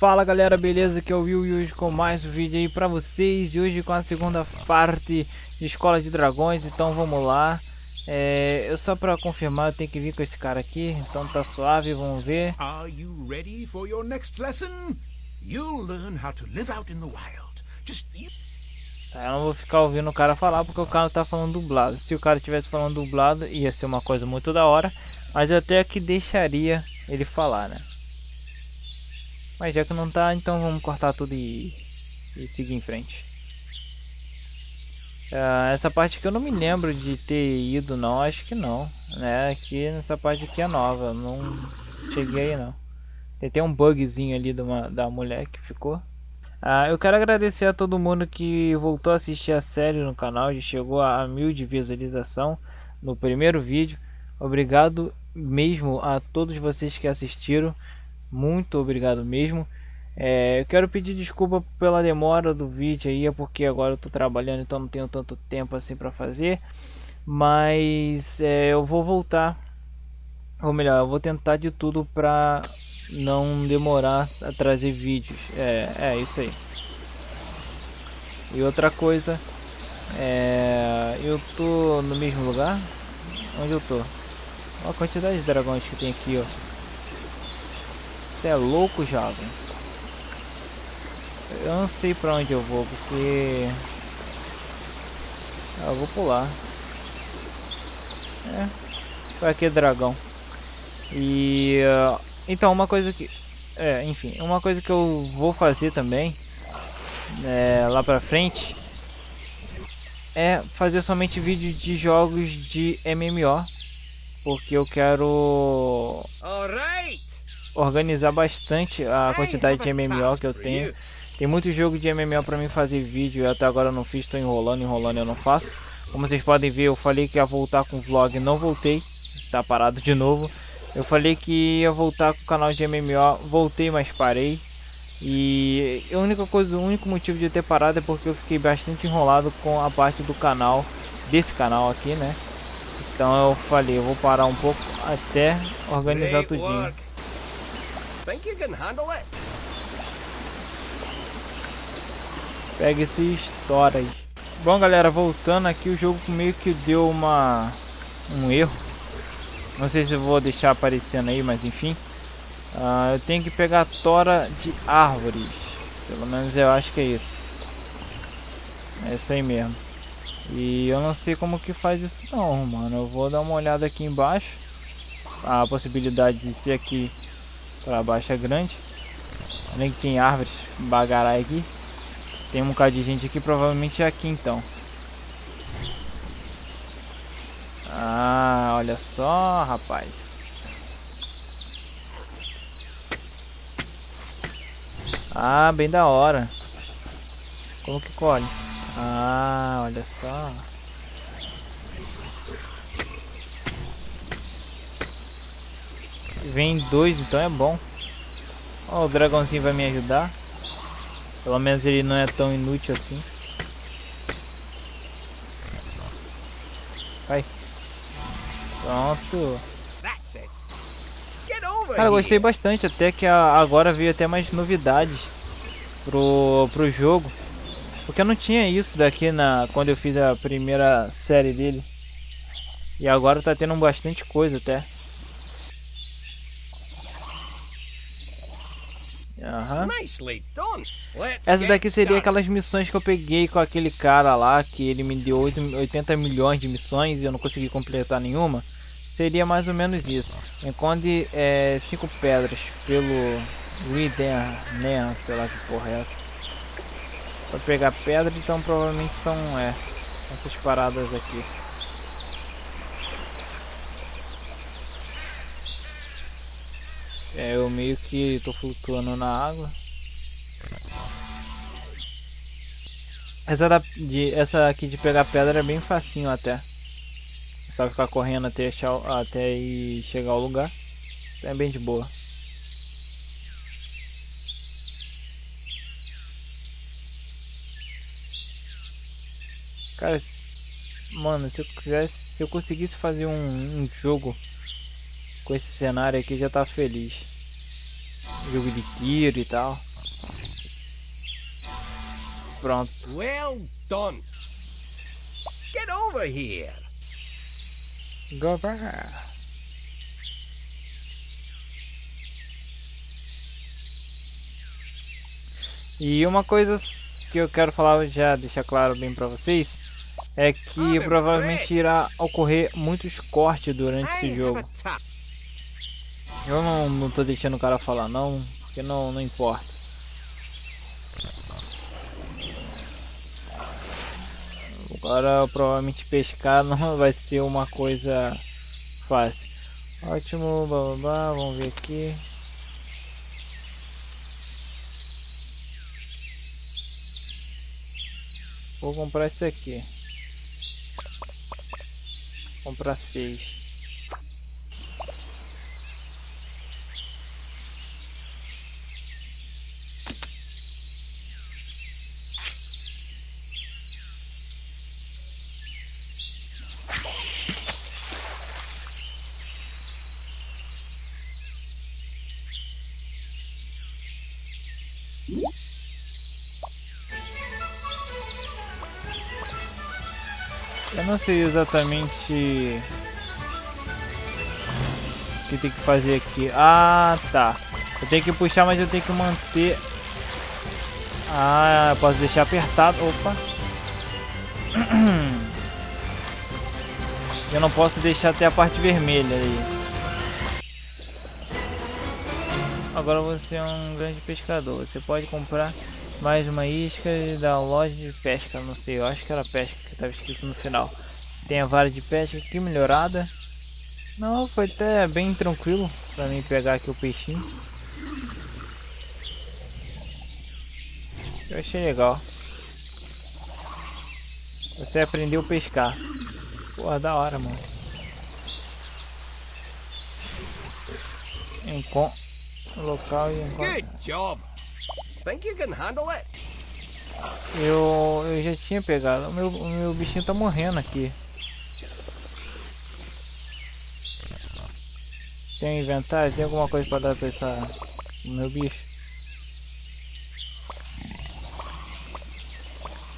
Fala galera, beleza? Aqui é o Will e hoje com mais um vídeo aí pra vocês E hoje com a segunda parte de Escola de Dragões, então vamos lá é, eu Só pra confirmar, eu tenho que vir com esse cara aqui, então tá suave, vamos ver Are you ready for your next lesson? You'll learn how to live out in the wild Just. Tá, eu não vou ficar ouvindo o cara falar porque o cara tá falando dublado Se o cara tivesse falando dublado, ia ser uma coisa muito da hora Mas eu até que deixaria ele falar, né? Mas já que não tá, então vamos cortar tudo e, e seguir em frente. Uh, essa parte que eu não me lembro de ter ido não, acho que não. Né? Aqui nessa parte aqui é nova, não cheguei não. Tem, tem um bugzinho ali de uma, da mulher que ficou. Uh, eu quero agradecer a todo mundo que voltou a assistir a série no canal, já chegou a mil de visualização no primeiro vídeo. Obrigado mesmo a todos vocês que assistiram. Muito obrigado mesmo. É, eu quero pedir desculpa pela demora do vídeo aí, é porque agora eu tô trabalhando, então não tenho tanto tempo assim para fazer. Mas é, eu vou voltar, ou melhor, eu vou tentar de tudo para não demorar a trazer vídeos. É, é isso aí. E outra coisa, é, eu tô no mesmo lugar? Onde eu tô? Olha a quantidade de dragões que tem aqui, ó. Você é louco, jovem? Eu não sei pra onde eu vou, porque... Ah, eu vou pular. É. Foi aquele dragão. E... Uh, então, uma coisa que... É, enfim. Uma coisa que eu vou fazer também... É, lá pra frente... É fazer somente vídeos de jogos de MMO. Porque eu quero... Alright! Organizar bastante a quantidade de MMO que eu tenho. Tem muito jogo de MMO para mim fazer vídeo e até agora eu não fiz, estou enrolando, enrolando eu não faço. Como vocês podem ver, eu falei que ia voltar com o vlog, não voltei, tá parado de novo. Eu falei que ia voltar com o canal de MMO, voltei, mas parei. E a única coisa, o único motivo de ter parado é porque eu fiquei bastante enrolado com a parte do canal, desse canal aqui, né? Então eu falei, eu vou parar um pouco até organizar tudinho. Think you can handle it? Pega esses toras. Bom, galera, voltando aqui, o jogo meio que deu uma um erro. Não sei se eu vou deixar aparecendo aí, mas enfim. Uh, eu tenho que pegar tora de árvores. Pelo menos eu acho que é isso. É isso aí mesmo. E eu não sei como que faz isso não, mano. Eu vou dar uma olhada aqui embaixo. A possibilidade de ser aqui Pra baixo é grande. Além que tem árvores bagarai aqui. Tem um bocado de gente aqui, provavelmente é aqui então. Ah, olha só, rapaz. Ah, bem da hora. Como que colhe? Ah, olha só. Vem dois, então é bom. Ó, o dragãozinho vai me ajudar. Pelo menos ele não é tão inútil assim. Vai. Pronto. Cara, gostei bastante. Até que agora veio até mais novidades pro, pro jogo. Porque eu não tinha isso daqui na quando eu fiz a primeira série dele. E agora tá tendo bastante coisa até. Uhum. Essa daqui seria aquelas missões que eu peguei com aquele cara lá, que ele me deu 80 milhões de missões e eu não consegui completar nenhuma. Seria mais ou menos isso. Encontre é, cinco pedras pelo Widen, né? Sei lá que porra é essa. Pra pegar pedra, então provavelmente são é, essas paradas aqui. É, eu meio que tô flutuando na água. Essa, da, de, essa aqui de pegar pedra é bem facinho até. Só ficar correndo até, até ir chegar ao lugar. É bem de boa. Cara, mano, se eu, quisesse, se eu conseguisse fazer um, um jogo com esse cenário aqui já tá feliz. Jogo de tiro e tal. Pronto. Well done. Get over here. Gover. E uma coisa que eu quero falar já, deixar claro bem pra vocês, é que provavelmente irá ocorrer muitos cortes durante esse jogo. Eu não, não tô deixando o cara falar não, porque não, não importa. Agora provavelmente pescar não vai ser uma coisa fácil. Ótimo, blá, blá, blá, vamos ver aqui. Vou comprar esse aqui. Vou comprar seis. Eu não sei exatamente o que tem que fazer aqui. Ah, tá. Eu tenho que puxar, mas eu tenho que manter... Ah, posso deixar apertado. Opa. Eu não posso deixar até a parte vermelha aí. Agora você é um grande pescador. Você pode comprar mais uma isca da loja de pesca, não sei, eu acho que era pesca que estava escrito no final. Tem a vara de pesca aqui melhorada. Não, foi até bem tranquilo para mim pegar aqui o peixinho. Eu achei legal. Você aprendeu a pescar. Porra, da hora, mano. Encon local e. Good job. Think you can handle it? Eu, eu já tinha pegado. O meu, o meu bichinho tá morrendo aqui. Tem inventário? Tem alguma coisa pra dar pra essa, o meu bicho?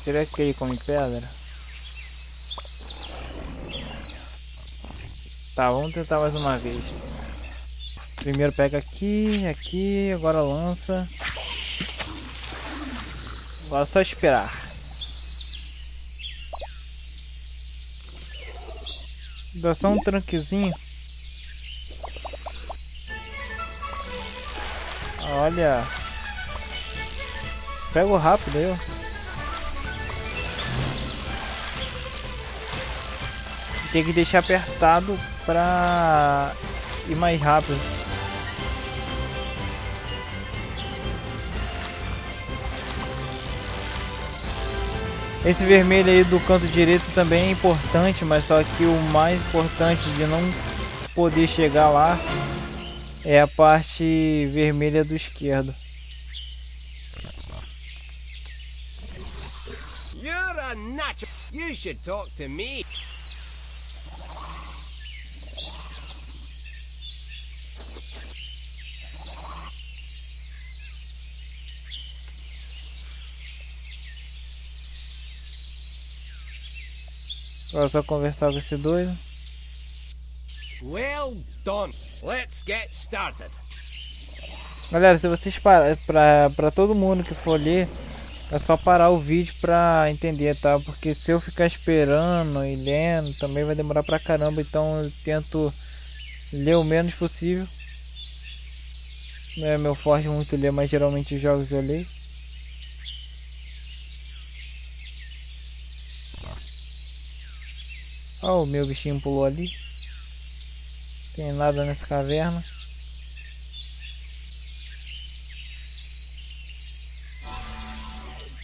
Será que ele come pedra? Tá, vamos tentar mais uma vez. Primeiro pega aqui, aqui, agora lança. Agora é só esperar. Dá só um tranquezinho. Olha. Pego rápido aí, ó. Tem que deixar apertado pra ir mais rápido. Esse vermelho aí do canto direito também é importante, mas só que o mais importante de não poder chegar lá é a parte vermelha do esquerdo. You're a natural. You should talk to me. Agora é só conversar com esse doido. Well done. Let's get started. Galera, se vocês parar, pra, pra todo mundo que for ler, é só parar o vídeo pra entender, tá? Porque se eu ficar esperando e lendo, também vai demorar pra caramba, então eu tento ler o menos possível. Não é meu forte muito ler, mas geralmente os jogos eu leio. Ó, o meu bichinho pulou ali. Tem nada nessa caverna.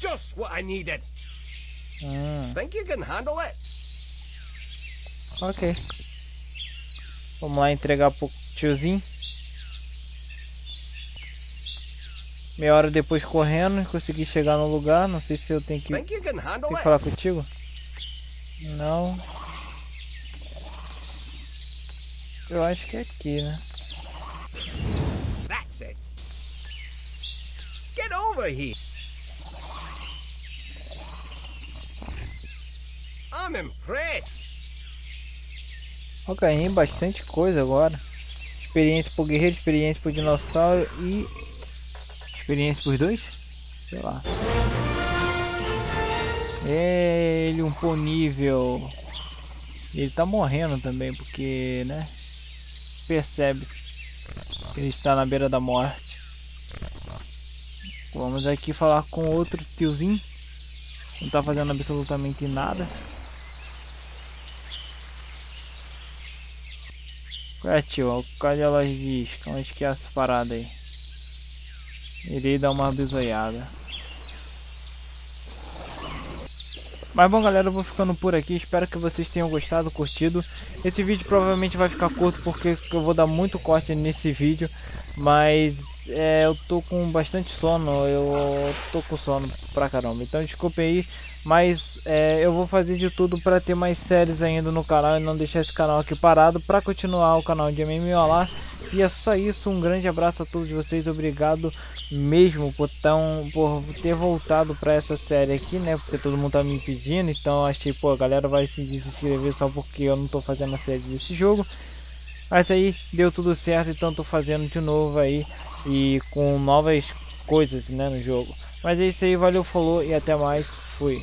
Just what I needed. Hum, Think you can handle it? ok. Vamos lá entregar pro tiozinho. Meia hora depois correndo, consegui chegar no lugar. Não sei se eu tenho que, tenho que falar contigo. Não. Eu acho que é aqui, né? That's it. Get over here. I'm impressed. Eu ganhei bastante coisa agora. Experiência por guerreiro, experiência por dinossauro e experiência por dois? Sei lá. Ele um nível. Ele tá morrendo também, porque, né? Percebe-se que ele está na beira da morte. Vamos aqui falar com outro tiozinho. Não tá fazendo absolutamente nada. É tio, cadê ela diz? Onde que é essa parada aí? Irei dar uma bisoiada. Mas bom galera, eu vou ficando por aqui, espero que vocês tenham gostado, curtido. Esse vídeo provavelmente vai ficar curto porque eu vou dar muito corte nesse vídeo. Mas é, eu tô com bastante sono, eu tô com sono pra caramba. Então desculpe aí, mas é, eu vou fazer de tudo para ter mais séries ainda no canal e não deixar esse canal aqui parado para continuar o canal de MMO lá. E é só isso, um grande abraço a todos vocês, obrigado mesmo por, tão, por ter voltado para essa série aqui, né? Porque todo mundo tá me pedindo, então achei, pô, a galera vai se inscrever só porque eu não tô fazendo a série desse jogo. Mas aí deu tudo certo, então tô fazendo de novo aí e com novas coisas, né, no jogo. Mas é isso aí, valeu, falou e até mais, fui.